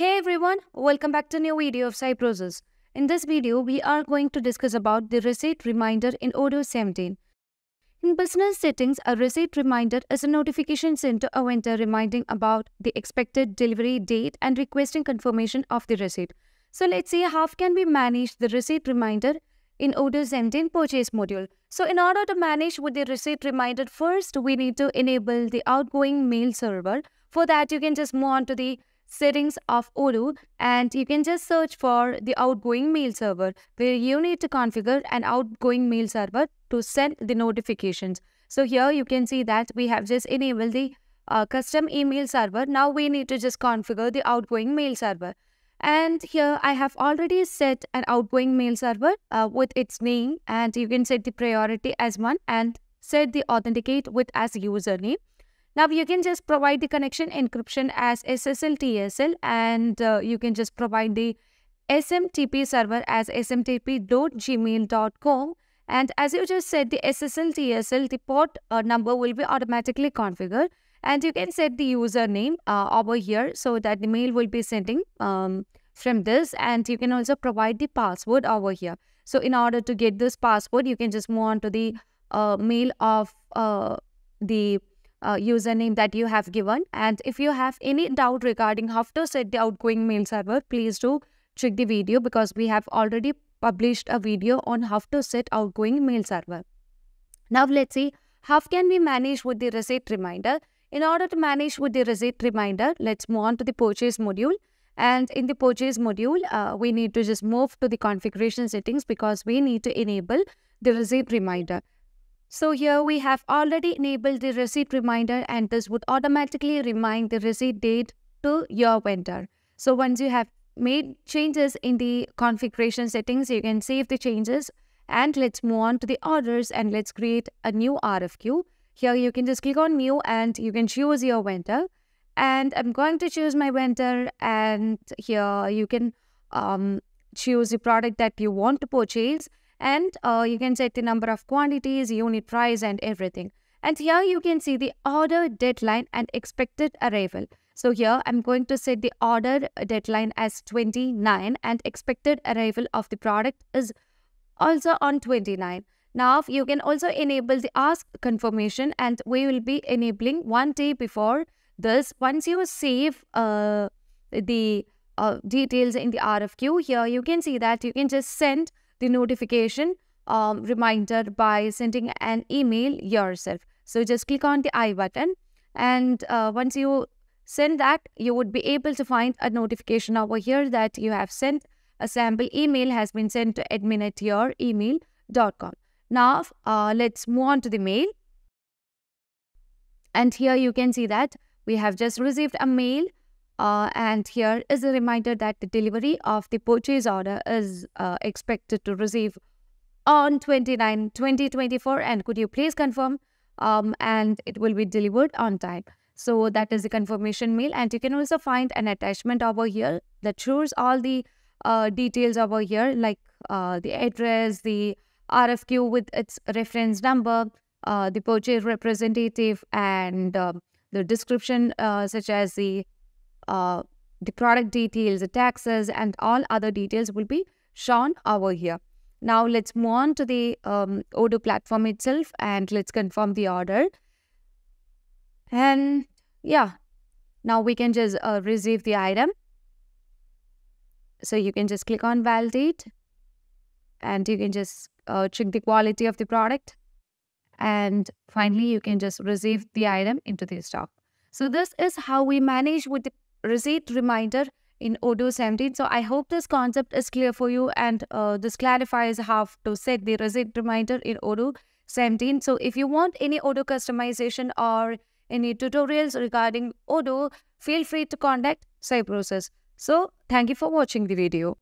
Hey everyone, welcome back to new video of Cybrosys. In this video, we are going to discuss about the receipt reminder in Odoo 17. In business settings, a receipt reminder is a notification sent to a vendor reminding about the expected delivery date and requesting confirmation of the receipt. So let's see how can we manage the receipt reminder in Odoo 17 purchase module. So in order to manage with the receipt reminder, first we need to enable the outgoing mail server. For that, you can just move on to the settings of Odoo and you can just search for the outgoing mail server where you need to configure an outgoing mail server to send the notifications. So here you can see that we have just enabled the uh, custom email server. Now we need to just configure the outgoing mail server. And here I have already set an outgoing mail server uh, with its name and you can set the priority as one and set the authenticate with as username. Now you can just provide the connection encryption as SSL TSL and uh, you can just provide the SMTP server as smtp.gmail.com and as you just said the SSL TSL the port uh, number will be automatically configured. And you can set the username uh, over here so that the mail will be sending um, from this. And you can also provide the password over here. So in order to get this password you can just move on to the uh, mail of uh, the uh, username that you have given. And if you have any doubt regarding how to set the outgoing mail server, please do check the video because we have already published a video on how to set outgoing mail server. Now let's see how can we manage with the receipt reminder. In order to manage with the receipt reminder, let's move on to the purchase module. And in the purchase module, uh, we need to just move to the configuration settings because we need to enable the receipt reminder. So here we have already enabled the receipt reminder and this would automatically remind the receipt date to your vendor. So once you have made changes in the configuration settings, you can save the changes and let's move on to the orders and let's create a new RFQ. Here you can just click on new and you can choose your vendor and I'm going to choose my vendor and here you can um, choose the product that you want to purchase and uh, you can set the number of quantities, unit price and everything. And here you can see the order deadline and expected arrival. So here I'm going to set the order deadline as 29 and expected arrival of the product is also on 29. Now you can also enable the ask confirmation and we will be enabling one day before this. Once you save uh, the uh, details in the RFQ here, you can see that you can just send the notification um, reminder by sending an email yourself. So just click on the I button and uh, once you send that, you would be able to find a notification over here that you have sent a sample email has been sent to admin at your email.com. Now, uh, let's move on to the mail. And here you can see that we have just received a mail uh, and here is a reminder that the delivery of the purchase order is uh, expected to receive on 29 2024 and could you please confirm um, and it will be delivered on time? So that is the confirmation mail. And you can also find an attachment over here that shows all the uh, details over here like uh, the address the rfq with its reference number uh, the purchase representative and um, the description uh, such as the uh, the product details, the taxes, and all other details will be shown over here. Now let's move on to the um, Odoo platform itself and let's confirm the order. And yeah, now we can just uh, receive the item. So you can just click on validate and you can just uh, check the quality of the product. And finally, you can just receive the item into the stock. So this is how we manage with the receipt reminder in Odoo 17. So I hope this concept is clear for you and uh, this clarifies how to set the receipt reminder in Odoo 17. So if you want any Odoo customization or any tutorials regarding Odoo, feel free to contact Cybrosys. So thank you for watching the video.